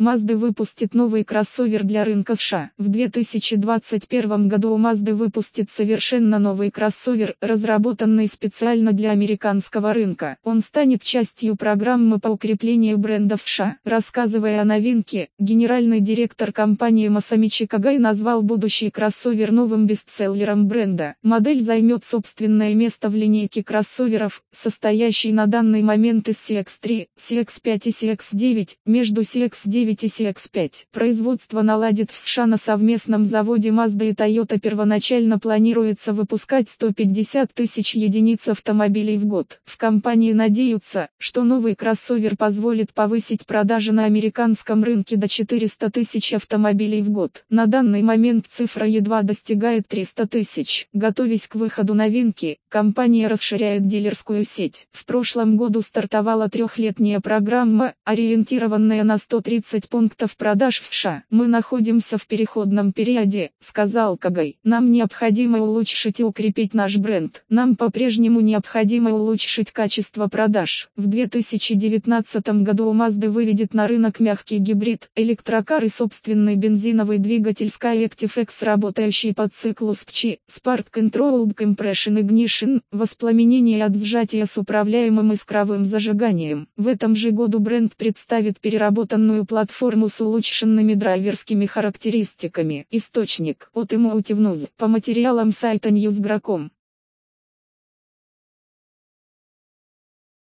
Mazda выпустит новый кроссовер для рынка США. В 2021 году у Mazda выпустит совершенно новый кроссовер, разработанный специально для американского рынка. Он станет частью программы по укреплению бренда в США. Рассказывая о новинке, генеральный директор компании Масамичи Кагай назвал будущий кроссовер новым бестселлером бренда. Модель займет собственное место в линейке кроссоверов, состоящей на данный момент из CX-3, CX-5 и CX-9, между CX-9 и CX-5. Производство наладит в США на совместном заводе Mazda и Toyota первоначально планируется выпускать 150 тысяч единиц автомобилей в год. В компании надеются, что новый кроссовер позволит повысить продажи на американском рынке до 400 тысяч автомобилей в год. На данный момент цифра едва достигает 300 тысяч. Готовясь к выходу новинки, компания расширяет дилерскую сеть. В прошлом году стартовала трехлетняя программа, ориентированная на 130 пунктов продаж в США. Мы находимся в переходном периоде, сказал Кагай. Нам необходимо улучшить и укрепить наш бренд. Нам по-прежнему необходимо улучшить качество продаж. В 2019 году у Mazda выведет на рынок мягкий гибрид, электрокар и собственный бензиновый двигатель Skyactiv X, работающий по циклу SPCI, Spark Controlled Compression Ignition, воспламенение от сжатия с управляемым искровым зажиганием. В этом же году бренд представит переработанную платформу с улучшенными драйверскими характеристиками. Источник от Emotive News. По материалам сайта Newsgra.com.